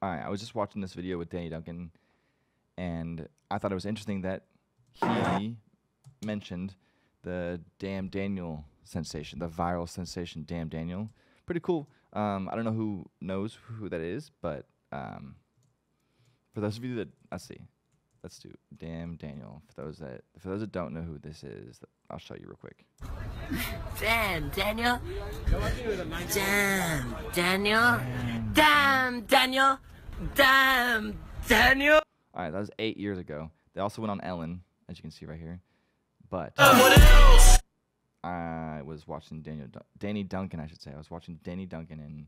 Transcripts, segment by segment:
All right, I was just watching this video with Danny Duncan, and I thought it was interesting that he mentioned the Damn Daniel sensation, the viral sensation Damn Daniel. Pretty cool. Um, I don't know who knows who that is, but um, for those of you that let's see, let's do Damn Daniel. For those that for those that don't know who this is, I'll show you real quick. Damn, Daniel. Damn, Daniel. Damn, Daniel. Damn, Daniel. All right, that was eight years ago. They also went on Ellen, as you can see right here. But uh, I was watching Daniel, Dun- Danny Duncan, I should say. I was watching Danny Duncan, and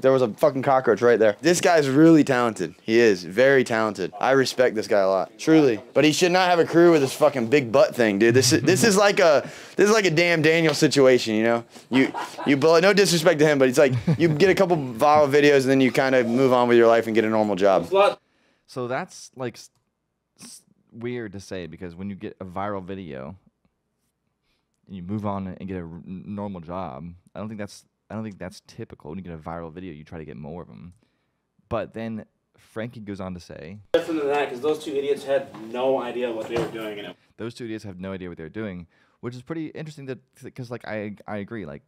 There was a fucking cockroach right there. This guy's really talented. He is very talented. I respect this guy a lot, truly. But he should not have a career with this fucking big butt thing, dude. This is this is like a this is like a damn Daniel situation, you know. You you blow. No disrespect to him, but it's like you get a couple viral videos and then you kind of move on with your life and get a normal job. so that's like weird to say because when you get a viral video, and you move on and get a normal job, I don't think that's I don't think that's typical. When you get a viral video, you try to get more of them. But then Frankie goes on to say, different than that because those two idiots had no idea what they were doing and it those two idiots have no idea what they're doing, which is pretty interesting. That because like I I agree. Like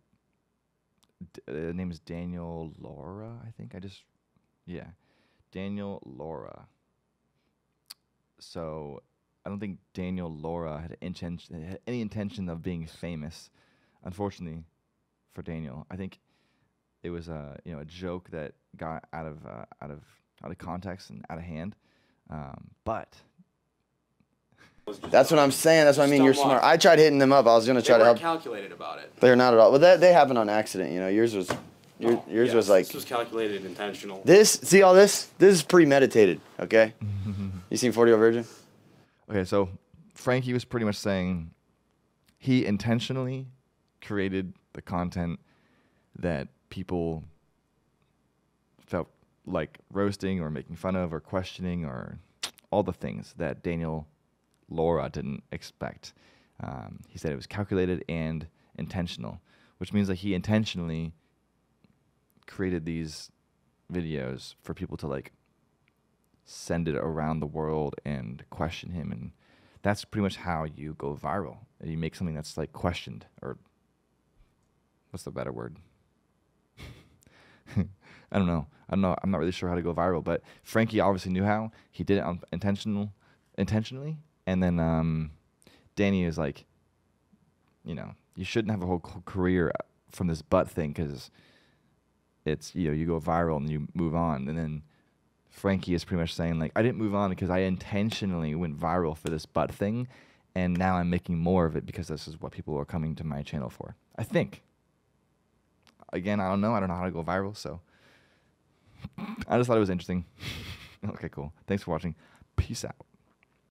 d- uh, the name is Daniel Lara. I think I just yeah, Daniel Lara. So I don't think Daniel Lara had intention had any intention of being famous. Unfortunately, for Daniel, I think it was a you know a joke that got out of uh, out of out of context and out of hand. Um, but That's what I'm saying. That's what I mean. You're smart. I tried hitting them up. I was gonna try to weren't help. calculated about it. They're not at all. But that they happened on accident. You know, yours was your, No, yours yes, was like this was calculated, intentional. This, see all this? This is premeditated, okay? you seen 40 Year Virgin? Okay, so Frankie was pretty much saying he intentionally created the content that people felt like roasting or making fun of or questioning or all the things that Daniel Lara didn't expect. Um, he said it was calculated and intentional, which means that he intentionally created these videos for people to like send it around the world and question him and that's pretty much how you go viral you make something that's like questioned or what's the better word? I don't know. I don't know. I'm not really sure how to go viral but frankie obviously knew how. He did it on intentional intentionally. And then um danny is like you know you shouldn't have a whole career from this butt thing because it's you know you go viral and you move on. And then Frankie is pretty much saying like I didn't move on because I intentionally went viral for this butt thing, and now I'm making more of it because this is what people are coming to my channel for. I think. Again, I don't know. I don't know how to go viral, so I just thought it was interesting. okay, cool. Thanks for watching. Peace out.